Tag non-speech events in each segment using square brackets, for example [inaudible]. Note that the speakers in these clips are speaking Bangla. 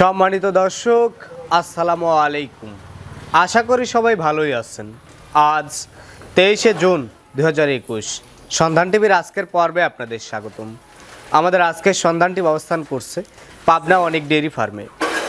সম্মানিত দর্শক, আসসালামু আলাইকুম। আশা করি সবাই ভালোই আছেন। আজ তেইশে জুন দু হাজার একুশ, সন্ধান টিভির আজকের পর্বে আপনাদের স্বাগতম। আমাদের আজকের সন্ধান টিভি অবস্থান করছে পাবনা অনেক ডেয়ারি ফার্মে।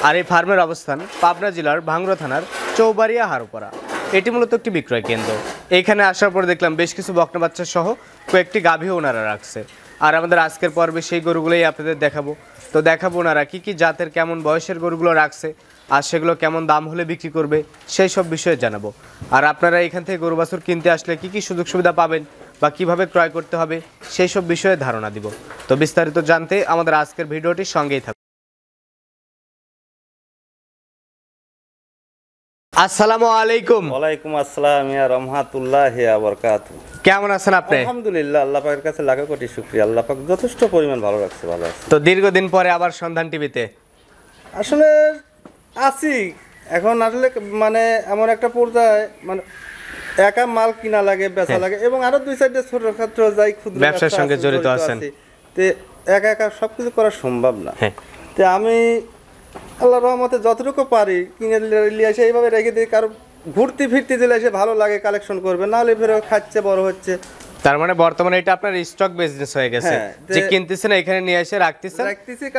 আর এই ফার্মের অবস্থান পাবনা জেলার ভাঙ্গুড়া থানার চৌবাড়িয়া হারোপাড়া। এটি মূলত একটি বিক্রয় কেন্দ্র। এখানে আসার পর দেখলাম বেশ কিছু বকনা বাচ্চা সহ কয়েকটি গাভী ওনারা রাখছে। আর আমাদের আজকের পর্বে সেই গরুগুলোই আপনাদের দেখাবো। তো দেখাবো ওনারা কী কী জাতের কেমন বয়সের গরুগুলো রাখছে আর সেগুলো কেমন দাম হলে বিক্রি করবে, সেই সব বিষয়ে জানাব। আর আপনারা এখান থেকে গরু বাছুর কিনতে আসলে কি কি সুযোগ সুবিধা পাবেন বা কীভাবে ক্রয় করতে হবে, সেই সব বিষয়ে ধারণা দিব। তো বিস্তারিত জানতে আমাদের আজকের ভিডিওটি সঙ্গেই থাকুন। আসসালামু আলাইকুম। ওয়ালাইকুম আসসালাম ইয়া রহমাতুল্লাহ বরকাত। কেমন আছেন আপনি? আলহামদুলিল্লাহ আল্লাহ পাকের কাছে লাখো কোটি শুক্রিয়া। আল্লাহ পাক যথেষ্ট পরিমাণ ভালো রাখছে ভালো আছে। তো দীর্ঘদিন পরে আবার সন্ধান টিভিতে? আসলে আছি। এখন আসলে মানে এমন একটা পর্যায়ে মানে একা মাল কিনা লাগে বেচা লাগে এবং আরও দুই সাইডে ছোট খাটো যাই ক্ষুদ্র হ্যাঁ। ব্যবসার সঙ্গে জড়িত আছেন। তে একা একা সবকিছু করা সম্ভব না। হ্যাঁ। তে আমি আল্লাহ রহমতে যতটুকু পারি কিনে নিয়ে এসে এইভাবে রেখে দিই কারও ঘুরতে ফিরতে দিলে এসে ভালো লাগে কালেকশন করবে, নাহলে ফেরো খাচ্ছে, বড় হচ্ছে। তার মানে বর্তমানে এটা আপনার স্টক বিজনেস হয়ে গেছে। হ্যাঁ, যে কিনতেছেন এখানে নিয়ে এসে রাখতেছেন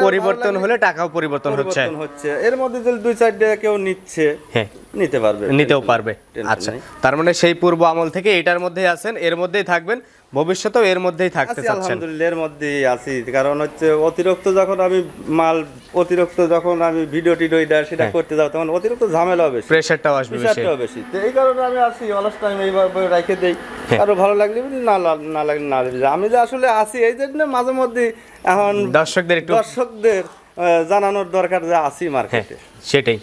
পরিবর্তন হলে টাকাও পরিবর্তন হচ্ছে। হচ্ছে। এর মধ্যে যদি দুই চারটে কেউ নিচ্ছে হ্যাঁ নিতে পারবে। নিতেও পারবে। আচ্ছা তার মানে সেই পূর্ব আমল থেকে এটার মধ্যেই আছেন এর মধ্যেই থাকবেন ভবিষ্যতেও এর মধ্যেই থাকতে চাচ্ছেন। আলহামদুলিল্লাহ এর মধ্যেই আছি। কারণ হচ্ছে অতিরিক্ত যখন আমি মাল অতিরিক্ত যখন আমি ভিডিও টিডিও সেটা হ্যাঁ। করতে যাও তখন অতিরিক্ত ঝামেলা হবে প্রেশারটাও আসবে বেশি। বিষয়টাও বেশি। তো এই কারণে আমি আসি অলস টাইম এইভাবে রেখে দেই। আরও ভালো লাগলে না না লাগলে না আমি যে আসলে আসি এই জন্য মাঝে মধ্যে এখন দর্শকদের একটু দর্শকদের জানানোর দরকার যে হ্যাঁ মার্কেটে সেটাই।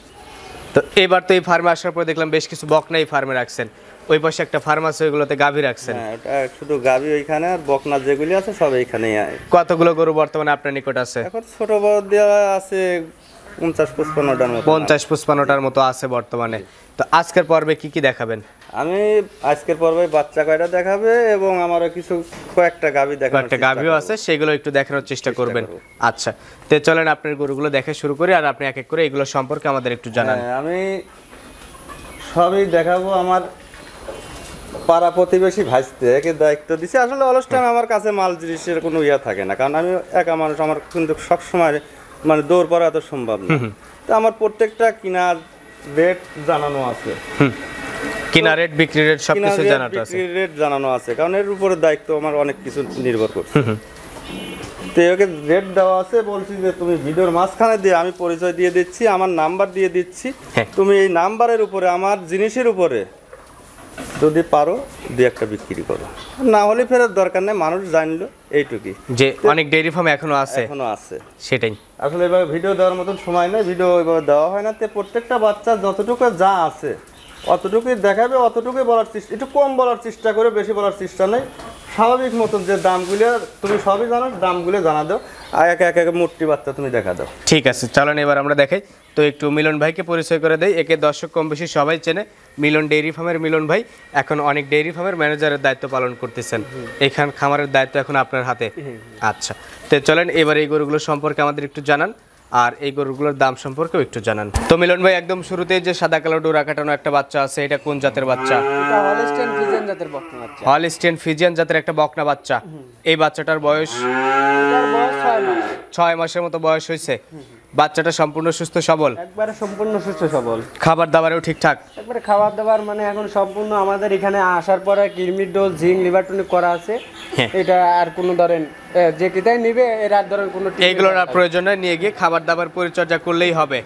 তো এবার তো এই ফার্মে আসার পর দেখলাম বেশ কিছু বকনা এই ফার্মে রাখছেন। ওই পাশে একটা ফার্ম আছে ওইগুলোতে গাভী রাখছেন। হ্যাঁ শুধু গাবি ওইখানে আর বকনা যেগুলি আছে সব এইখানেই কতগুলো গরু বর্তমানে আপনার নিকট আছে? এখন ছোট বড় দেওয়া আছে পঞ্চাশ পঁচপান্নটার মতো। পঞ্চাশ পঁচপান্নটার মতো আছে বর্তমানে। তো আজকের পর্বে কি কি দেখাবেন? আমি আজকের পর্বে বাচ্চা কয়টা দেখাবে এবং আমারও কিছু কয়েকটা গাবি দেখাবে কয়েকটা গাভিও আছে সেগুলো একটু দেখানোর চেষ্টা করবেন। আচ্ছা তো চলেন আপনার গরুগুলো দেখে শুরু করি আর আপনি এক এক করে এগুলো সম্পর্কে আমাদের একটু জানান। হ্যাঁ, আমি সবই দেখাবো আমার পাড়া প্রতিবেশী একে দায়িত্ব দিছে। আসলে অলস টাইম আমার কাছে মাল জিনিসের কোনো ইয়া থাকে না কারণ আমি একা মানুষ আমার কিন্তু সবসময় মানে দৌড় পড়া এত সম্ভব না। তো আমার প্রত্যেকটা কিনার রেট জানানো আছে। কিনা রেট বিক্রি রেট কিনার সবকিছু রেট, আছে। বিক্রির রেট জানানো আছে কারণ এর উপরে দায়িত্ব আমার অনেক কিছু নির্ভর করছে। তো ওকে রেট দেওয়া আছে বলছি যে তুমি ভিডিওর মাঝখানে দিয়ে আমি পরিচয় দিয়ে দিচ্ছি আমার নাম্বার দিয়ে দিচ্ছি। হ্যাঁ। তুমি এই নাম্বারের উপরে আমার জিনিসের উপরে যদি পারো দুই একটা বিক্রি করো। না হলে ফেরার দরকার নেই মানুষ জানলো এইটুকুই। যে অনেক ডেইরি ফার্ম এখনও আছে। এখনও আছে। সেটাই। আসলে এভাবে ভিডিও দেওয়ার মতন সময় নেই ভিডিও এভাবে দেওয়া হয় না। তে প্রত্যেকটা বাচ্চা যতটুকু যা আছে অতটুকুই দেখাবে অতটুকুই বলার চেষ্টা একটু কম বলার চেষ্টা করে বেশি বলার চেষ্টা নেই। স্বাভাবিক মতন যে দামগুলো তুমি সবই জানো দামগুলো জানা দাও। আর একে একে একে মূর্তি বাচ্চা তুমি দেখা দাও। ঠিক আছে চলেন এবার আমরা দেখাই। তো একটু মিলন ভাইকে পরিচয় করে দেই। একে দর্শক কম বেশি সবাই চেনে। মিলন ডেইরি ফার্মের মিলন ভাই। এখন অনেক ডেইরি ফার্মের ম্যানেজারের দায়িত্ব পালন করতেছেন। এখান খামারের দায়িত্ব এখন আপনার হাতে। আচ্ছা। তো চলেন এবার এই গরুগুলো সম্পর্কে আমাদের একটু জানান। আর এই গরুগুলোর দাম সম্পর্কেও একটু জানান। তো মিলন ভাই একদম শুরুতে যে সাদা কালো ডোরা কাটানো একটা বাচ্চা আছে এটা কোন জাতের বাচ্চা? হলিস্টেন ফিজিয়ান জাতের একটা বকনা বাচ্চা। এই বাচ্চাটার বয়স ছয় মাসের মতো বয়স হয়েছে। বাচ্চাটা সম্পূর্ণ সুস্থ সবল? একবারে সম্পূর্ণ সুস্থ সবল। খাবার দাবারেও ঠিকঠাক? একবারে খাবার দাবার মানে এখন সম্পূর্ণ আমাদের এখানে আসার পরে কিরমির ডোজ জিঙ্ক লিভার টনিক করা আছে। হ্যাঁ। এটা আর কোনো ধরেন যে কিতাই নিবে এর আর ধরেন কোনো এইগুলোর আর প্রয়োজন নিয়ে গিয়ে খাবার দাবার পরিচর্যা করলেই হবে।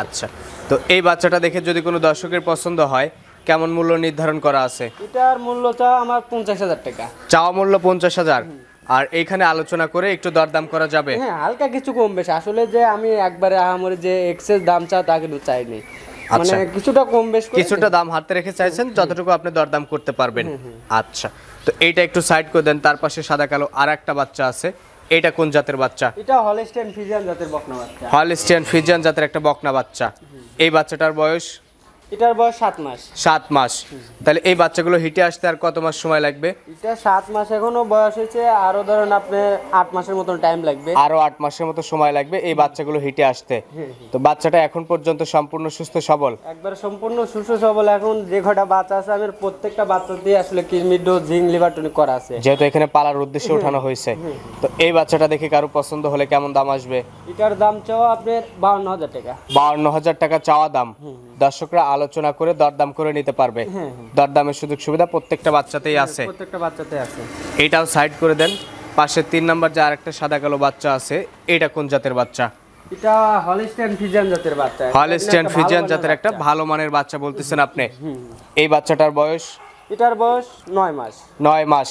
আচ্ছা তো এই বাচ্চাটা দেখে যদি কোনো দর্শকের পছন্দ হয় কেমন মূল্য নির্ধারণ করা আছে? এটার মূল্য চা আমার পঞ্চাশ হাজার টাকা। চাওয়া মূল্য পঞ্চাশ হাজার। আর এইখানে আলোচনা করে একটু দরদাম করা যাবে। হ্যাঁ হালকা কিছু কম বেশি। আসলে যে আমি একবারে আহামরি যে এক্সেস দাম চা তা কিন্তু চাইনি। মানে আচ্ছা। কিছুটা কম বেশ কিছুটা দাম হাতে রেখে চাইছেন যতটুকু আপনি দরদাম করতে পারবেন। আচ্ছা। তো এইটা একটু সাইড করে দেন তার পাশে সাদা কালো আর একটা বাচ্চা আছে। এটা কোন জাতের বাচ্চা? এটা হলস্টেইন ফ্রিজিয়ান জাতের বকনা বাচ্চা। হলস্টিয়ান ফিজিয়ান জাতের একটা বকনা বাচ্চা। এই বাচ্চাটার বয়স? এটার বয়স সাত মাস। সাত মাস। তাহলে এই বাচ্চাগুলো হিটে আসতে আর কত মাস সময় লাগবে? এটা সাত মাস এখনও বয়স হয়েছে আরও ধরেন আপনার আট মাসের মতন টাইম লাগবে। আরও আট মাসের মতো সময় লাগবে এই বাচ্চাগুলো হিটে আসতে। তো বাচ্চাটা এখন পর্যন্ত সম্পূর্ণ সুস্থ সবল? একবার সম্পূর্ণ সুস্থ সবল। এখন যে কটা বাচ্চা আছে আমার প্রত্যেকটা বাচ্চাতে আসলে কিডনির ডোজ জিঙ্ক লিভার টনিক করা আছে। যেহেতু এখানে পালার উদ্দেশ্যে ওঠানো হয়েছে। তো এই বাচ্চাটা দেখে কারও পছন্দ হলে কেমন দাম আসবে? এটার দাম চাও আপনার বাউন্ন হাজার টাকা। বাউন্ন হাজার টাকা চাওয়া দাম। দর্শকরা আলোচনা করে দরদাম করে নিতে পারবে। দরদামের সুযোগ সুবিধা প্রত্যেকটা বাচ্চাতেই আছে। প্রত্যেকটা বাচ্চাতে আছে। এটাও সাইড করে দেন। পাশে তিন নাম্বার যে আরেকটা সাদা কালো বাচ্চা আছে এটা কোন জাতের বাচ্চা? এটা হলিস্টাইন ফিজিয়ান জাতের বাচ্চা। হলস্টিয়ান একটা ফিজিয়ান জাতের। ভালো মানের বাচ্চা বলতেছেন আপনি। এই বাচ্চাটার বয়স? এটার বয়স নয় মাস। নয় মাস।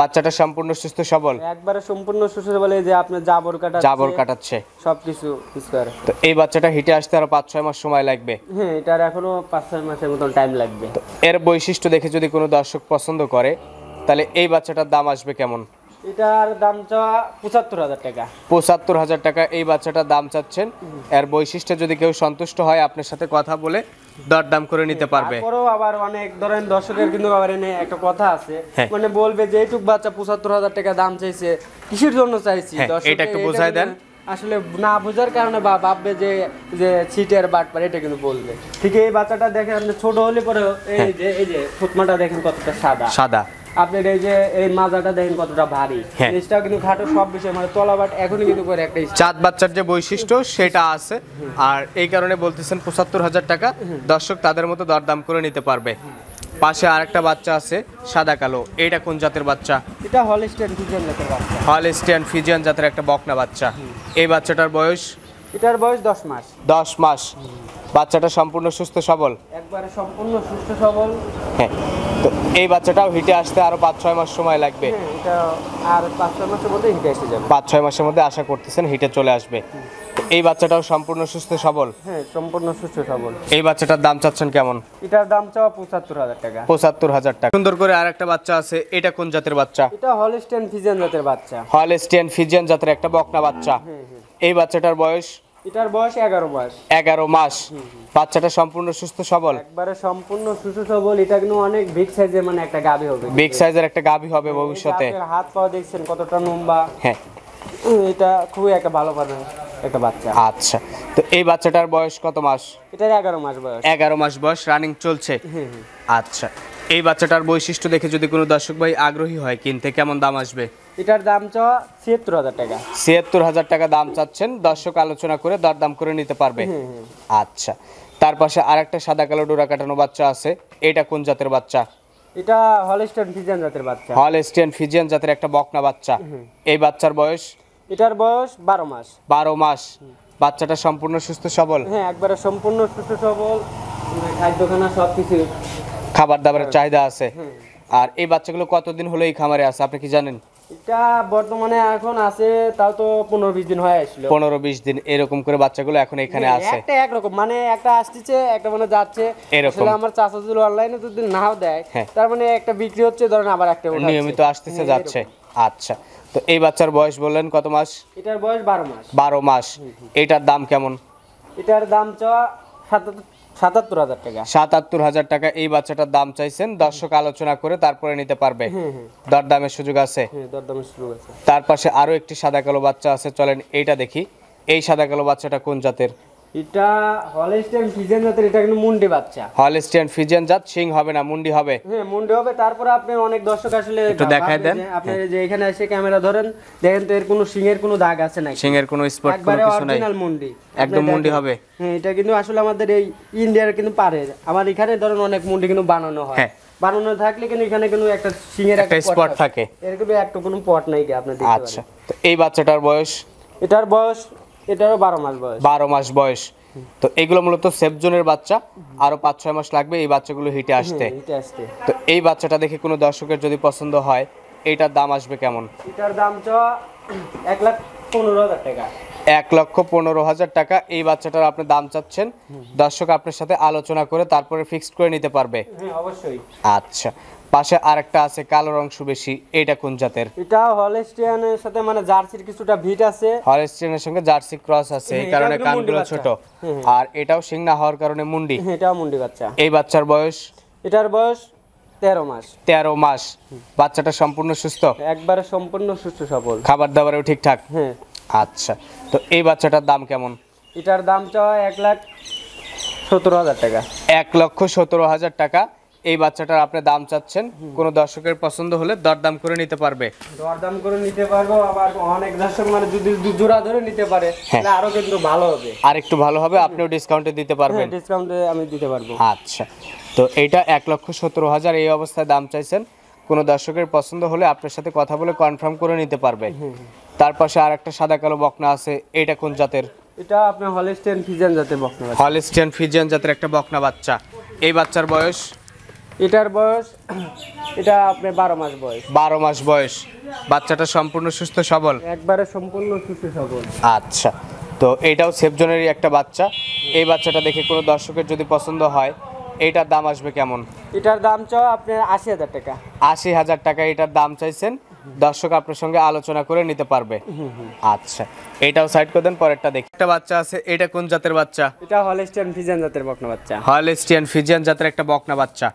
বাচ্চাটা সম্পূর্ণ সুস্থ সবল? একবারে সম্পূর্ণ সুস্থ বলে যে আপনার জাবর কাটা জাবর কাটাচ্ছে। সবকিছু স্কোয়ার তো এই বাচ্চাটা হিটে আসতে আরও পাঁচ ছয় মাস সময় লাগবে? হ্যাঁ এটার এখনও পাঁচ ছয় মাসের মতন টাইম লাগবে। এর বৈশিষ্ট্য দেখে যদি কোনো দর্শক পছন্দ করে তাহলে এই বাচ্চাটার দাম আসবে কেমন? এটার দাম চাওয়া পঁচাত্তর হাজার টাকা। পঁচাত্তর হাজার টাকা এই বাচ্চাটার দাম চাচ্ছেন। এর বৈশিষ্ট্য যদি কেউ সন্তুষ্ট হয় আপনার সাথে কথা বলে দরদাম করে নিতে পারবে তারপরেও আবার অনেক ধরেন দর্শকের কিন্তু আবার এনে একটা কথা আছে হ্যাঁ। মানে বলবে যে এইটুক বাচ্চা পঁচাত্তর হাজার টাকা দাম চাইছে কিসের জন্য চাইছি হ্যাঁ, এটা একটু বোঝাই দেন। আসলে না বোঝার কারণে বা ভাববে যে যে ছিটের বাট পারে এটা কিন্তু বলবে ঠিক এই বাচ্চাটা দেখেন আপনি ছোট হলে পরে এই হ্যাঁ। যে এই যে ফুটমাটা দেখেন কতটা সাদা সাদা আপনার এই যে এই মাজাটা দেখেন কতটা ভারী। হ্যাঁ। নিচটাও কিন্তু খাটো সব বিষয় মানে তলা বাট এখনই কিন্তু করে একটা চাঁদ বাচ্চার যে বৈশিষ্ট্য সেটা আছে। আর এই কারণে বলতেছেন পঁচাত্তর হাজার টাকা। দর্শক তাদের মতো দরদাম করে নিতে পারবে। পাশে আরেকটা বাচ্চা আছে সাদা কালো। এইটা কোন জাতের বাচ্চা? এটা হলিস্টেন ফিজিয়ান জাতের বাচ্চা। হলস্টিয়ান ফিজিয়ান জাতের একটা বকনা বাচ্চা। এই বাচ্চাটার বয়স? এটার বয়স দশ মাস। দশ মাস। বাচ্চাটা সম্পূর্ণ সুস্থ সবল? একবারে সম্পূর্ণ সুস্থ সবল। হ্যাঁ। তো এই বাচ্চাটাও হিটে আসতে আরও পাঁচ ছয় মাস সময় লাগবে। হ্যাঁ, এটা আর পাঁচ ছয় মাসের মধ্যে হিটে এসে যাবে। পাঁচ ছয় মাসের মধ্যে আশা করতেছেন হিটে চলে আসবে। এই বাচ্চাটাও সম্পূর্ণ সুস্থ সবল? হ্যাঁ সম্পূর্ণ সুস্থ সবল। এই বাচ্চাটার দাম চাচ্ছেন কেমন? এটার দাম চাওয়া পঁচাত্তর হাজার টাকা। পঁচাত্তর হাজার টাকা। সুন্দর করে আর একটা বাচ্চা আছে এটা কোন জাতের বাচ্চা? এটা হলিস্টেন ফিজিয়ান জাতের বাচ্চা। হলস্টিয়ান ফিজিয়ান জাতের একটা বকনা বাচ্চা। এই বাচ্চাটার বয়স? এটার বয়স এগারো মাস। এগারো মাস। বাচ্চাটা সম্পূর্ণ সুস্থ সবল? একবারে সম্পূর্ণ সুস্থ সবল। এটা কিন্তু অনেক বিগ সাইজে মানে একটা গাভী হবে। বিগ সাইজের একটা গাভী হবে ভবিষ্যতে। হাত পাওয়া দেখছেন কতটা লম্বা। হ্যাঁ। এটা খুবই একটা ভালো পাবে একটা বাচ্চা। আচ্ছা। তো এই বাচ্চাটার বয়স কত মাস? এটার এগারো মাস বয়স। এগারো মাস বয়স রানিং চলছে। আচ্ছা। এই বাচ্চাটার বৈশিষ্ট্য দেখে যদি কোনো দর্শক ভাই আগ্রহী হয় কিনতে কেমন দাম আসবে? এটার দাম চাওয়া ছিয়াত্তর হাজার টাকা। ছিয়াত্তর হাজার টাকা দাম চাচ্ছেন। দর্শক আলোচনা করে দরদাম করে নিতে পারবে। আচ্ছা। তার পাশে আরেকটা সাদা কালো ডোরা কাটানো বাচ্চা আছে। এটা কোন জাতের বাচ্চা? এটা হলিস্টেন ফিজিয়ান জাতের বাচ্চা। হল এস্টিয়ান ফিজিয়ান জাতের একটা বকনা বাচ্চা। এই বাচ্চার বয়স? এটার বয়স বারো মাস। বারো মাস। বাচ্চাটা সম্পূর্ণ সুস্থ সবল? হ্যাঁ একবারে সম্পূর্ণ সুস্থ সবল। খাদ্যখানা সব কিছু খাবার দাবারের চাহিদা আছে। আর এই বাচ্চাগুলো কতদিন হলো এই খামারে আছে? আপনি কি জানেন? এটা বর্তমানে এখন আছে তাও তো পনেরো বিশ দিন হয়ে আসলো। পনেরো বিশ দিন এরকম করে বাচ্চাগুলো এখন এখানে আছে। একটা একরকম মানে একটা আসতেছে একটা মানে যাচ্ছে। এরকম। আমার চাচা যদি অনলাইনে যদি নাও দেয় হ্যাঁ। তার মানে একটা বিক্রি হচ্ছে ধরেন আবার একটা নিয়মিত আসতেছে হ্যাঁ, যাচ্ছে। আচ্ছা তো এই বাচ্চার বয়স বললেন কত মাস? এটার বয়স বারো মাস। বারো মাস। এটার দাম কেমন? এটার দাম চাওয়া সাতাত্তর সাতাত্তর হাজার টাকা। সাতাত্তর হাজার টাকা এই বাচ্চাটার দাম চাইছেন। দর্শক আলোচনা করে তারপরে নিতে পারবে। দরদামের সুযোগ আছে। দরদামের শুরু আছে। তার পাশে আরও একটি সাদা কালো বাচ্চা আছে। চলেন এইটা দেখি। এই সাদা কালো বাচ্চাটা কোন জাতের? এটা হলিস্টেন ফিজেন জাতের এটা কিন্তু মুন্ডি বাচ্চা। হলস্টিয়ান ফিজিয়ান জাত সিং হবে না মুন্ডি হবে। হ্যাঁ মুন্ডি হবে। তারপরে আপনি অনেক দর্শক আসলে একটু দেখায় দেন। আপনি যে এখানে এসে ক্যামেরা ধরেন দেখেন তো এর কোনো সিংয়ের কোনো দাগ আছে নাকি? সিং এর কোনো স্পট কোনো কিছু নাই। অরিজিনাল মুন্ডি। একদম মুন্ডি হবে। হ্যাঁ এটা কিন্তু আসলে আমাদের এই ইন্ডিয়ার কিন্তু পারে। আমার এখানে ধরেন অনেক মুন্ডি কিন্তু বানানো হয়। হ্যাঁ। বানানো থাকলে কিন্তু এখানে কিন্তু একটা সিংয়ের একটা পট spot থাকে। এর কিন্তু একটা কোনো পট নাই কি আপনি দেখতে আচ্ছা। তো এই বাচ্চাটার বয়স? এটার বয়স এটারও বারো মাস বয়স। বারো মাস বয়স। তো এগুলো মূলত সেফ জোনের বাচ্চা। আরও পাঁচ ছয় মাস লাগবে এই বাচ্চাগুলো হিটে আসতে। এটা আসতে। তো এই বাচ্চাটা দেখে কোনো দর্শকের যদি পছন্দ হয় এটার দাম আসবে কেমন? এটার দাম চাওয়া এক লাখ পনেরো হাজার টাকা। এক লক্ষ পনেরো হাজার টাকা। এই বাচ্চাটার আপনি দাম চাচ্ছেন। দর্শক আপনার সাথে আলোচনা করে তারপরে ফিক্সড করে নিতে পারবে। অবশ্যই। আচ্ছা। পাশে আরেকটা আছে কালোর অংশ বেশি এটা কোন জাতের? এটা হলেস্টিয়ানের সাথে মানে জার্সির কিছুটা ভিট আছে। হরেস্টিয়ানের সঙ্গে জার্সি ক্রস আছে এই হ্যাঁ, কারণে হলো মুন্ডি কানগুলো ছোট। আর এটাও সিং না হওয়ার কারণে মুন্ডি। হ্যাঁ, এটাও মুন্ডি বাচ্চা। এই বাচ্চার বয়স? এটার বয়স তেরো মাস। তেরো মাস। বাচ্চাটা সম্পূর্ণ সুস্থ? একবারে সম্পূর্ণ সুস্থ সবল। খাবার দাবারেও ঠিকঠাক? হ্যাঁ। আচ্ছা। তো এই বাচ্চাটার দাম কেমন? এটার দাম চাওয়া এক লাখ সতেরো হাজার টাকা। এক লক্ষ সতেরো হাজার টাকা। এই বাচ্চাটার আপনি দাম চাচ্ছেন কোনো দর্শকের পছন্দ হলে দরদাম করে নিতে পারবে। দরদাম করে নিতে পারব আবার অনেক দর্শক মানে যদি জোড়া ধরে নিতে পারে হ্যাঁ। তাহলে আরও কিন্তু ভালো হবে। আর একটু ভালো হবে আপনিও ডিসকাউন্টে দিতে পারবেন। ডিসকাউন্টে আমি দিতে পারব। আচ্ছা। তো এইটা এক লক্ষ সতেরো হাজার এই অবস্থায় দাম চাইছেন। কোনো দর্শকের পছন্দ হলে আপনার সাথে কথা বলে কনফার্ম করে নিতে পারবে। তার পাশে আর একটা সাদা কালো বকনা আছে এটা কোন জাতের? এটা আপনার হলিস্টেন ফিজিয়ান জাতের বকনা বাচ্চা। হলিস্টিয়ান ফিজিয়ান জাতের একটা বকনা বাচ্চা। এই বাচ্চার বয়স? এটার বয়স এটা আপনার বারো মাস বয়স। বারো মাস বয়স। বাচ্চাটা সম্পূর্ণ সুস্থ সবল? একবারে সম্পূর্ণ সুস্থ সবল। আচ্ছা। তো এটাও সেফ জোনেরই একটা বাচ্চা। এই বাচ্চাটা দেখে কোনো দর্শকের যদি পছন্দ হয় এটার দাম আসবে কেমন? এটার দাম চাও আপনার আশি হাজার টাকা। আশি হাজার টাকা এটার দাম চাইছেন। দর্শক আপনার সঙ্গে আলোচনা করে নিতে পারবে। আচ্ছা। এটাও সাইড করে দেন পরেরটা দেখি। একটা বাচ্চা আছে এটা কোন জাতের বাচ্চা? এটা হলিস্টেন ফিজিয়ান জাতের বকনা বাচ্চা। হলেস্টিয়ান ফিজিয়ান জাতের একটা বকনা বাচ্চা।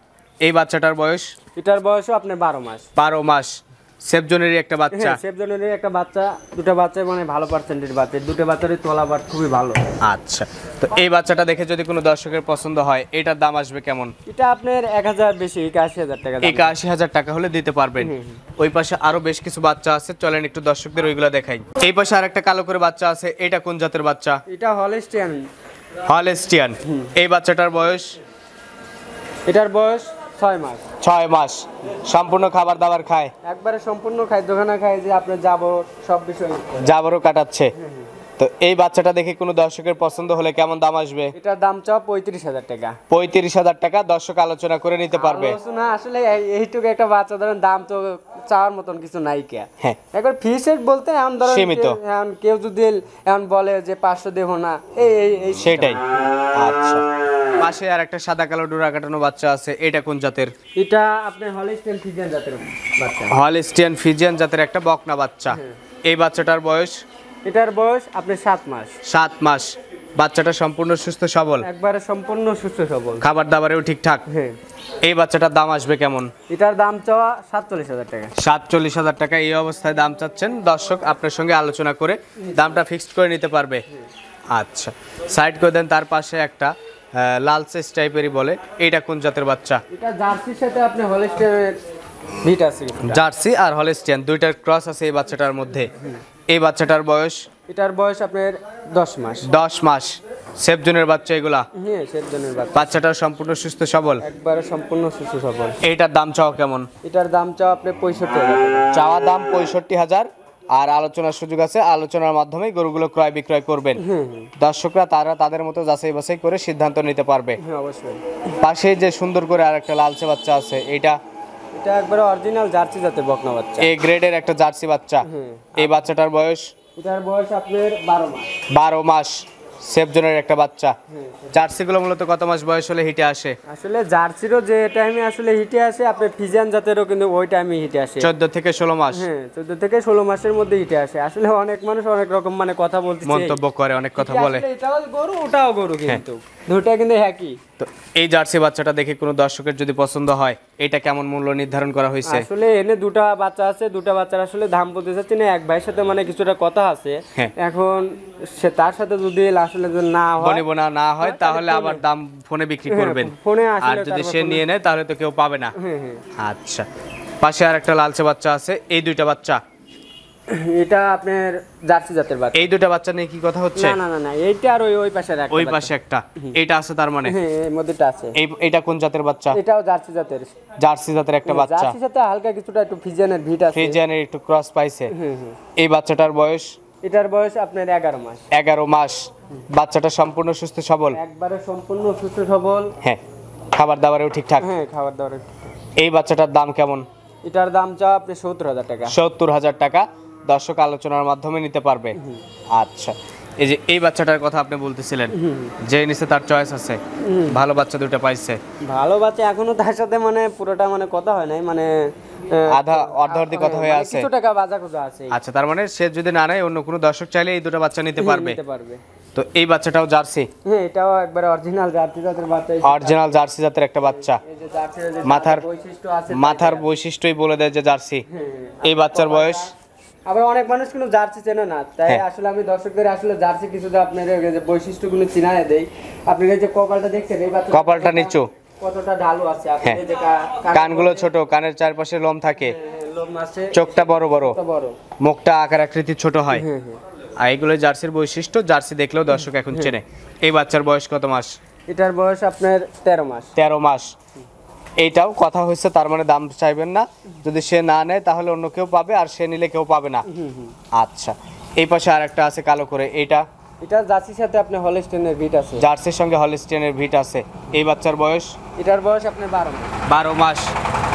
এই বাচ্চাটার বয়স? এটার বয়সও আপনার বারো মাস। বারো মাস। সেফ জোনেরই একটা বাচ্চা। হ্যাঁ সেফজনের একটা বাচ্চা। দুটো বাচ্চা মানে ভালো পার্সেন্টের বাচ্চা। দুটো বাচ্চারই তোলা বাট খুবই ভালো। আচ্ছা। তো এই বাচ্চাটা দেখে যদি কোনো দর্শকের পছন্দ হয় এটার দাম আসবে কেমন? এটা আপনার এক হাজার বেশি একাশি হাজার টাকা। একাশি হাজার টাকা হলে দিতে পারবেন। ওই পাশে আরও বেশ কিছু বাচ্চা আছে। চলেন একটু দর্শকদের ওইগুলো দেখাই। এই পাশে আর একটা কালো করে বাচ্চা আছে। এটা কোন জাতের বাচ্চা? এটা হলিস্টিয়ান। হলেস্টিয়ান। এই বাচ্চাটার বয়স? এটার বয়স ছয় মাস। ছয় মাস। সম্পূর্ণ খাবার দাবার খায়? একবারে সম্পূর্ণ খাদ্যখানা খায় যে আপনার যাব সব বিষয়। জাবরও কাটাচ্ছে। তো এই বাচ্চাটা দেখে কোনো দর্শকের পছন্দ হলে কেমন দাম আসবে? এটার দাম চাও পঁয়ত্রিশ হাজার টাকা। পঁয়ত্রিশ হাজার টাকা দর্শক আলোচনা করে নিতে পারবে। আলোচনা আসলে এইটুকু একটা বাচ্চা ধরেন দাম তো চাওয়ার মতন কিছু নাই কে। হ্যাঁ। একবার ফিসের বলতে এখন ধরেন সীমিত। এখন কেউ যদি এখন বলে যে পাঁচশো দেবো না এই এই সেটাই। আচ্ছা। পাশে আর একটা সাদা কালো ডোরা কাটানো বাচ্চা আছে। এটা কোন জাতের? এটা আপনার হলিস্টেন ফিজিয়ান জাতের বাচ্চা। হলিস্টিয়ান ফিজিয়ান জাতের একটা বকনা বাচ্চা। এই বাচ্চাটার বয়স? এটার বয়স আপনার সাত মাস। সাত মাস। বাচ্চাটা সম্পূর্ণ সুস্থ সবল? একবারে সম্পূর্ণ সুস্থ সবল। খাবার দাবারেও ঠিকঠাক? হ্যাঁ। এই বাচ্চাটার দাম আসবে কেমন? এটার দাম চাওয়া সাতচল্লিশ হাজার টাকা। সাতচল্লিশ হাজার টাকা এই অবস্থায় দাম চাচ্ছেন। দর্শক আপনার সঙ্গে আলোচনা করে দামটা ফিক্সড করে নিতে পারবে। আচ্ছা। সাইড করে দেন তার পাশে একটা। লাল সেস টাইপেরই বলে। এইটা কোন জাতের বাচ্চা? এটা জার্সির সাথে আপনি হলিস্টেনের ভিট আছে জার্সি আর হলেস্টিয়ান দুইটার ক্রস আছে এই বাচ্চাটার মধ্যে। এই বাচ্চাটার বয়স? এটার বয়স আপনার দশ মাস। দশ মাস। সেফ জোনের বাচ্চা এগুলা? হ্যাঁ সেজনের বাচ্চা। বাচ্চাটার সম্পূর্ণ সুস্থ সবল? একবারে সম্পূর্ণ সুস্থ সবল। এইটার দাম চাও কেমন? এটার দাম চাও আপনি পঁয়ষট্টি হাজার। টাকা। চাওয়া দাম পঁয়ষট্টি হাজার। আর আলোচনার সুযোগ আছে আলোচনার মাধ্যমে গরুগুলো ক্রয় বিক্রয় করবেন। দর্শকরা তারা তাদের মতো যাচাই বাছাই করে সিদ্ধান্ত নিতে পারবে। হ্যাঁ অবশ্যই। পাশে যে সুন্দর করে আর একটা লালচে বাচ্চা আছে এটা এটা একবারে অরিজিনাল জার্সি জাতের বকনা বাচ্চা। এ গ্রেডের একটা জার্সি বাচ্চা। এই বাচ্চাটার বয়স এটার বয়স আপনার বারো মাস। বারো মাস। সেফ জোনের একটা বাচ্চা। জার্সিগুলো মূলত কত মাস বয়স হলে হিটে আসে? আসলে জার্সিরও যে টাইমে আসলে হিটে আসে আপনার ফিজিয়ান জাতেরও কিন্তু ওই টাইমে হিটে আসে। চোদ্দ থেকে ষোলো মাস। হ্যাঁ চোদ্দ থেকে ষোলো মাসের মধ্যে হিটে আসে। আসলে অনেক মানুষ অনেক রকম মানে কথা বলতে মন্তব্য করে অনেক কথা বলে। হ্যাঁ। এটাও গরু ওটাও গরু কিন্তু। দুটা কিন্তু একই। তো এই জার্সি বাচ্চাটা দেখে কোনো দর্শকের যদি পছন্দ হয় এটা কেমন মূল্য নির্ধারণ করা হয়েছে? আসলে এনে দুটা বাচ্চা আছে দুটা বাচ্চার আসলে দাম বলতে চাচ্ছি না এক ভাইয়ের সাথে মানে কিছুটা কথা আছে। হ্যাঁ। এখন সে তার সাথে যদি আসলে যদি না হয় বনে বোনা না হয় তাহলে আবার দাম ফোনে বিক্রি হ্যাঁ, করবেন। ফোনে আর যদি সে নিয়ে নেয় তাহলে তো কেউ পাবে না। হ্যাঁ আচ্ছা। পাশে আর একটা লালচে বাচ্চা আছে এই দুইটা বাচ্চা [coughs] এটা আপনার জার্সি জাতের বাচ্চা। এই দুইটা বাচ্চা নিয়ে কি কথা হচ্ছে? না না না এইটা আর ওই ওই পাশের একটা ওই পাশে একটা। এইটা আছে তার মানে? হ্যাঁ এর মধ্যেটা আছে। এই এটা কোন জাতের বাচ্চা? এটাও জার্সি জাতের। জার্সি জাতের একটা বাচ্চা। জার্সির সাথে হালকা কিছুটা একটু ফিজিয়ানের ভিট আছে। ফ্রিজিয়ানের একটু ক্রস পাইছে। এই বাচ্চাটার বয়স? এটার বয়স আপনার এগারো মাস। এগারো মাস। বাচ্চাটা সম্পূর্ণ সুস্থ সবল? একবারে সম্পূর্ণ সুস্থ সবল। হ্যাঁ। খাবার দাবারেও ঠিকঠাক? হ্যাঁ খাবার দাবার এই বাচ্চাটার দাম কেমন? এটার দাম চা আপনি সত্তর হাজার টাকা। সত্তর হাজার টাকা। দর্শক আলোচনার মাধ্যমে নিতে পারবে। আচ্ছা এই যে এই বাচ্চাটার কথা আপনি বলতেছিলেন যে নিচে তার চয়েস আছে ভালো বাচ্চা দুটো পাইছে। ভালো বাচ্চা এখনও তার সাথে মানে পুরোটা মানে কথা হয় নাই মানে আধা অর্ধ কথা হয়ে মানে আছে। কিছু টাকা বাজা খোঁজা আছে। আচ্ছা তার মানে সে যদি না নেয় অন্য কোনো দর্শক চাইলে এই দুটো বাচ্চা নিতে পারবে। নিতে পারবে। তো এই বাচ্চাটাও জার্সি? হ্যাঁ এটাও একবার অরিজিনাল জাতি জাতের বাচ্চা। অরিজিনাল জার্সি জাতের একটা বাচ্চা। মাথার- বৈশিষ্ট্য আছে মাথার বৈশিষ্ট্যই বলে দেয় যে জার্সি। হ্যাঁ, এই বাচ্চার বয়স আবার অনেক মানুষ কিন্তু জার্সি চেনে না। তাই হ্যাঁ। আসলে আমি দর্শকদের আসলে জার্সি কিছু আপনার এই যে বৈশিষ্ট্যগুলো চিনায় দেই। আপনি এই যে কপালটা দেখছেন এই কপালটা নিচু। কতটা ঢালু আছে? আপনি হ্যাঁ। যে কানগুলো ছোট কানের চারপাশে লোম থাকে। হ্যাঁ, লোম আছে। চোখটা বড় বড়। বড়। মুখটা আকার আকৃতি ছোট হ্যাঁ। আর এগুলো জার্সির বৈশিষ্ট্য জার্সি দেখলেও দর্শক এখন চেনে। এই বাচ্চার বয়স কত মাস? এটার বয়স আপনার তেরো মাস। তেরো মাস। এইটাও কথা হয়েছে তার মানে দাম চাইবেন না। যদি সে না নেয় তাহলে অন্য কেউ পাবে আর সে নিলে কেউ পাবে না। আচ্ছা এই পাশে আর একটা আছে কালো করে এইটা? এটা জার্সির সাথে আপনার হলস্টেনের বিট আছে। জার্সির সঙ্গে হলিস্টিয়ানের ভিট আছে। এই বাচ্চার বয়স? এটার বয়স আপনার বারো মাস। বারো মাস।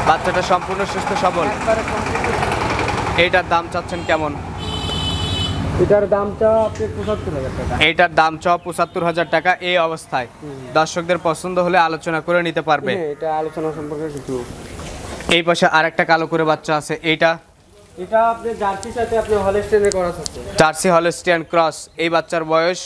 বাচ্চাটা সম্পূর্ণ সুস্থ সবল? এইটার দাম চাচ্ছেন কেমন? এটার টাকা। এইটার দাম পঁচাত্তর হাজার টাকা এই অবস্থায়। দর্শকদের পছন্দ হলে আলোচনা করে নিতে পারবে। হ্যাঁ এটা আলোচনা সম্পর্কে কিছু। এই পাশে আর একটা কালো করে বাচ্চা আছে এইটা এটা আপনি জার্সির সাথে আপনি আছে। জার্সি হলিস্টিয়ান ক্রস এই বাচ্চার বয়স?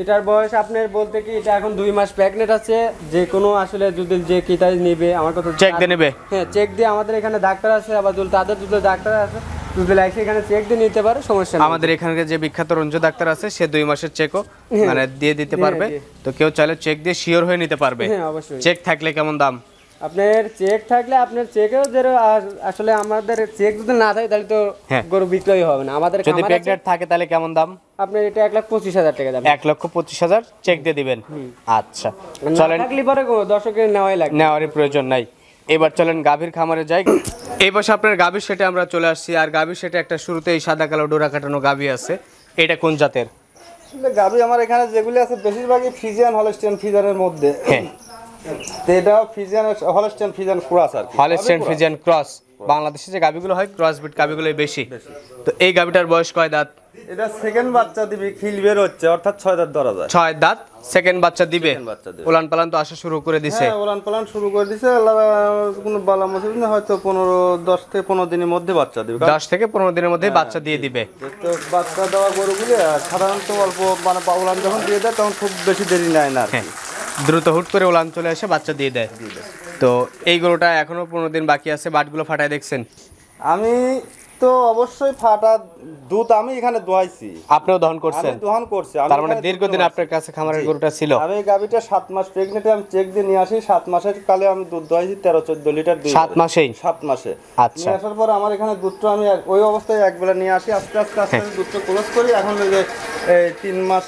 এটার বয়স আপনার বলতে কি এটা এখন দুই মাস প্রেগনেন্ট আছে। যে কোনো আসলে যদি যে কিতাই নেবে আমার কথা চেক দিয়ে নেবে? হ্যাঁ চেক দিয়ে আমাদের এখানে ডাক্তার আছে আবার তাদের যদি ডাক্তার আছে যদি লাগছে এখানে চেক দিয়ে নিতে পারে সমস্যা নেই। আমাদের এখানকার যে বিখ্যাত রঞ্জু ডাক্তার আছে সে দুই মাসের চেকও মানে দিয়ে দিতে পারবে। তো কেউ চাইলে চেক দিয়ে শিওর হয়ে নিতে পারবে। হ্যাঁ অবশ্যই। চেক থাকলে কেমন দাম? আপনার চেক থাকলে আপনার চেকেও যে আসলে আমাদের চেক যদি না থাকে তাহলে তো হ্যাঁ। গরু বিক্রয় হবে না। আমাদের যদি প্রেগনেন্ট থাকে তাহলে কেমন দাম? আপনার এটা এক লাখ পঁচিশ হাজার টাকা দাম। এক লক্ষ পঁচিশ হাজার চেক দিয়ে দিবেন। আচ্ছা। চলেন। থাকলে পরে দর্শকের নেওয়াই লাগবে। নেওয়ারই প্রয়োজন নাই। এবার চলেন গাভীর খামারে যাই। এই পাশে আপনার গাভীর সেটে আমরা চলে আসছি আর গাভীর সেটে একটা শুরুতে এই সাদা কালো ডোরা কাটানো গাভী আছে। এটা কোন জাতের? গাভী আমার এখানে যেগুলি আছে বেশিরভাগই ফিজিয়ান হলস্টেন ফিজারের মধ্যে। হ্যাঁ। তো এটাও ফিজিয়ান হলস্টেন ফিজিয়ান ক্রস আর হলস্টেন ফিজিয়ান ক্রস। বাংলাদেশে যে গাভীগুলো হয় ক্রস বিট গাভীগুলোই বেশি। তো এই গাভীটার বয়স কয় দাঁত? এটা সেকেন্ড বাচ্চা দিবে খিল বের হচ্ছে অর্থাৎ ছয় দাঁত ধরা যায়। ছয় দাঁত সেকেন্ড বাচ্চা দিবে। উলান পালান তো আসা শুরু করে দিছে। হ্যাঁ ওলান পালান শুরু করে দিছে আল্লাহ কোনো বালা মুসিবত নেই, হয়তো পনেরো দশ থেকে পনেরো দিনের মধ্যে বাচ্চা দিবে। দশ থেকে পনেরো দিনের মধ্যে বাচ্চা দিয়ে দিবে। তো বাচ্চা দেওয়া গরুগুলি সাধারণত অল্প মানে উলান যখন দিয়ে দেয় তখন খুব বেশি দেরি নেয় না হ্যাঁ। দ্রুত হুট করে উলান চলে এসে বাচ্চা দিয়ে দেয়। তো এই গরুটা এখনও পনেরো দিন বাকি আছে বাটগুলো ফাটায় দেখছেন? আমি তো অবশ্যই ফাটা দুধ আমি এখানে দোয়াইছি। আপনিও দহন আমি করছেন দোহান করছি। তার মানে দীর্ঘদিন আপনার কাছে খামারের গরুটা ছিল। আমি এই গাভিটা সাত মাস প্রেগনেন্টে আমি চেক দিয়ে নিয়ে আসি সাত মাসের কালে আমি দুধ দোয়াইছি তেরো চোদ্দ লিটার দুধ। সাত মাসেই? সাত মাসে। আচ্ছা। নিয়ে আসার পর আমার এখানে দুধটা আমি ওই অবস্থায় একবেলা নিয়ে আসি আস্তে আস্তে আস্তে হ্যাঁ। দুধটা ক্লোজ করি। এখন ওই যে এই তিন মাস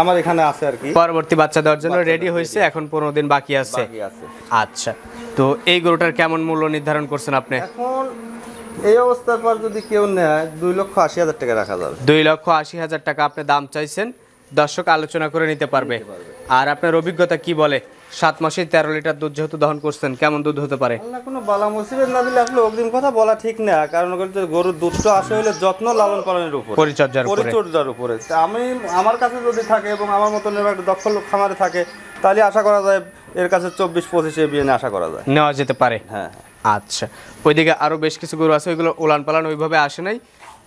আমার এখানে আছে আর কি। পরবর্তী বাচ্চা দেওয়ার জন্য রেডি হয়েছে এখন পনেরো দিন বাকি আছে। আচ্ছা তো এই গরুটার কেমন মূল্য নির্ধারণ করছেন আপনি? এখন এই অবস্থার পর যদি কেউ নেয় দুই লক্ষ আশি হাজার টাকা রাখা যাবে। দুই লক্ষ আশি হাজার টাকা আপনি দাম চাইছেন। দর্শক আলোচনা করে নিতে পারবে। আর আপনার অভিজ্ঞতা কি বলে? সাত মাসে তেরো লিটার দুধ যেহেতু দহন করছেন কেমন দুধ হতে পারে? কোনো বালা মুসিবত না দিলে আসলে অগ্রিম কথা বলা ঠিক না কারণ গরুর দুধটা আসে হলে যত্ন লালন পালনের উপর। পরিচর্যার পরিচর্যার উপরে। তা আমি আমার কাছে যদি থাকে এবং আমার মতন একটা দক্ষ লোক খামারে থাকে তাহলে আশা করা যায় এর কাছে চব্বিশ পঁচিশে বিয়ে আশা করা যায়। নেওয়া যেতে পারে। হ্যাঁ। আচ্ছা। ওইদিকে আরও বেশ কিছু গরু আছে ওইগুলো উলান পালান ওইভাবে আসে নাই।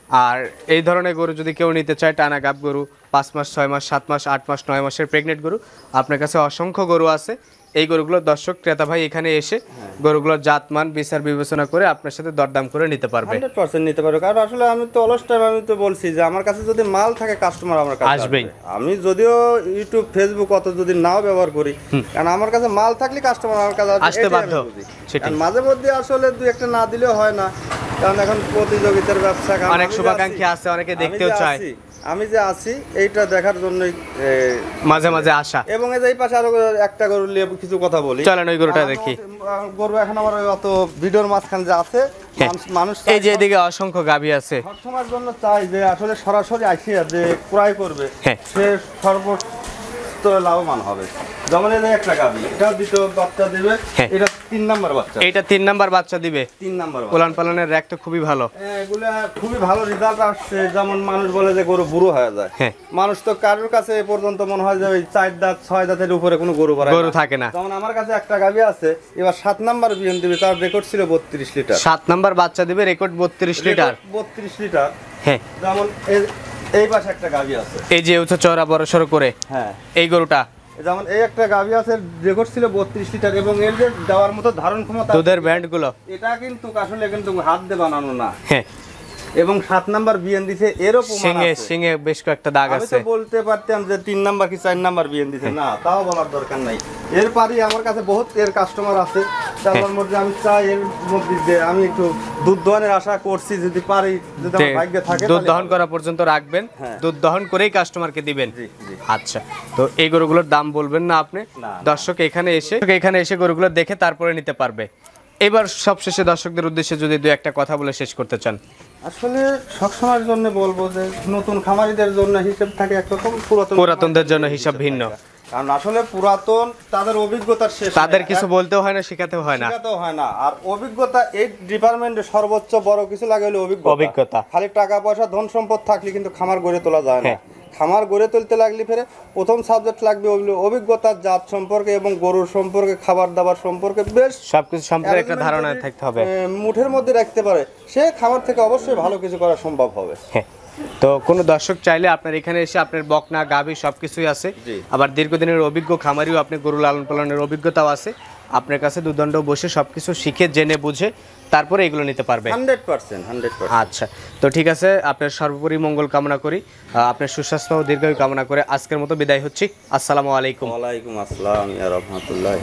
আর এই ধরনের গরু যদি কেউ নিতে চায়, টানা গাব গরু, পাঁচ মাস, ছয় মাস, সাত মাস, আট মাস, নয় মাসের প্রেগনেন্ট গরু, আপনার কাছে অসংখ্য গরু আছে। এই গরুগুলো দর্শক ক্রেতা ভাই এখানে এসে গরুগুলোর জাতমান বিচার বিবেচনা করে আপনার সাথে দরদাম করে নিতে পারবে হান্ড্রেড পার্সেন্ট নিতে পারো কারণ আসলে আমি তো অলস টাইম আমি তো বলছি যে আমার কাছে যদি মাল থাকে কাস্টমার আমার কাছে আসবেই। আসবে। আমি যদিও ইউটিউব ফেসবুক অত যদি নাও ব্যবহার করি কারণ আমার কাছে মাল থাকলে কাস্টমার আমার কাছে আসতে বাধ্য। মাঝে মধ্যে আসলে দু একটা না দিলেও হয় না কারণ এখন প্রতিযোগিতার ব্যবসা অনেক শুভাকাঙ্ক্ষী আছে, অনেকে দেখতেও চায়। আমি যে আছি এইটা দেখার জন্যই মাঝে মাঝে আসা এবং এই পাশে আরও একটা গরু নিয়ে কিছু কথা বলি চলেন ওই গরুটা দেখি গরু এখন আমার অত ভিডিওর মাঝখানে যে আছে হ্যাঁ। মানুষ- এই যে এদিকে অসংখ্য গাভী আছে সবসময়ের জন্য চাই যে আসলে সরাসরি আসিয়া যে ক্রয় করবে হ্যাঁ। সে সর্ব লাভবান হবে। যেমন এই একটা এটাও দ্বিতীয় বাচ্চা দেবে হ্যাঁ। এটা তিন নাম্বার বাচ্চা। এইটা তিন নাম্বার বাচ্চা দিবে। তিন নাম্বার পোলান পালনের র্যাক তো খুবই ভালো। হ্যাঁ, এগুলা খুবই ভালো রেজাল্ট আসছে। যেমন মানুষ বলে যে গরু বুড়ো হয়ে যায়। হ্যাঁ। মানুষ তো কারোর কাছে এ পর্যন্ত মনে হয় যে ওই চার দাঁত ছয় দাঁতের উপরে কোনো গরু গরু থাকে না। যেমন আমার কাছে একটা গাভি আছে এবার সাত নাম্বার বিএন দিবে তার রেকর্ড ছিল বত্রিশ লিটার। সাত নাম্বার বাচ্চা দিবে রেকর্ড বত্রিশ লিটার। বত্রিশ লিটার। হ্যাঁ। যেমন এই- পাশে একটা গাভি আছে। এই যে উঁচু চওড়া বড় সড়ো করে? হ্যাঁ। এই গরুটা? যেমন এই একটা গাভি আছে রেকর্ড ছিল বত্রিশ লিটার এবং এর যে দেওয়ার মতো ধারণ ক্ষমতা দুধের ব্যান্ডগুলো? এটা কিন্তু আসলে কিন্তু হাত দিয়ে বানানো না। হ্যাঁ। এবং সাত নাম্বার বিএন দিছে এরও সিংহে আছে। সিংহে বেশ কয়েকটা দাগ আমি আছে। তো বলতে পারতাম যে তিন নাম্বার কি চার নাম্বার বিএন দিছে না তাও বলার দরকার নাই। এর পারি আমার কাছে বহুত এর কাস্টমার আছে। তার মধ্যে আমি চাই এর মধ্যে যে আমি একটু দুধ দোয়ানের আশা করছি যদি পারি যদি আমার ভাগ্যে থাকে দুধ দহন করা পর্যন্ত রাখবেন। হ্যাঁ। দুধ দহন করেই কাস্টমারকে দিবেন। জি, জি। আচ্ছা তো এই গরুগুলোর দাম বলবেন না আপনি? দর্শক এখানে এসে এখানে এসে গরুগুলো দেখে তারপরে নিতে পারবে। এবার সবশেষে দর্শকদের উদ্দেশ্যে যদি দু একটা কথা বলে শেষ করতে চান। আসলে সবসময়ের জন্য বলব যে নতুন খামারিদের জন্য হিসেব থাকে একরকম পুরাতন পুরাতনদের জন্য হিসাব ভিন্ন। কারণ আসলে পুরাতন তাদের অভিজ্ঞতার শেষ তাদের কিছু বলতেও হয় না শেখাতেও হয় না। শেখাতেও হয় না। আর অভিজ্ঞতা এই ডিপার্টমেন্টে সর্বোচ্চ বড় কিছু লাগে হলো অভিজ্ঞতা। অভিজ্ঞতা। খালি টাকা পয়সা ধন সম্পদ থাকলে কিন্তু খামার গড়ে তোলা যায় না। হ্যাঁ। খামার গড়ে তুলতে লাগলে ফেরে প্রথম সাবজেক্ট লাগবে ওগুলো অভিজ্ঞতার জাত সম্পর্কে এবং গরুর সম্পর্কে খাবার দাবার সম্পর্কে বেশ সবকিছু সম্পর্কে একটা ধারণা থাকতে হবে। মুঠের মধ্যে রাখতে পারে সে খামার থেকে অবশ্যই ভালো কিছু করা সম্ভব হবে। হ্যাঁ তো কোনো দর্শক চাইলে আপনার এখানে এসে আপনার বকনা গাভী সব কিছুই আছে আবার দীর্ঘদিনের অভিজ্ঞ খামারিও আপনি গরু লালন পালনের অভিজ্ঞতাও আছে। আপনার কাছে দুদণ্ড বসে সব কিছু শিখে জেনে বুঝে তারপরে এগুলো নিতে পারবে। হান্ড্রেড পার্সেন্ট হান্ড্রেড আচ্ছা তো ঠিক আছে আপনার সর্বোপরি মঙ্গল কামনা করি আপনার সুস্বাস্থ্য ও দীর্ঘায়ু কামনা করে আজকের মতো বিদায় হচ্ছি। আসসালামু আলাইকুম। ওয়ালাইকুম আসসালাম রহমতুল্লাহ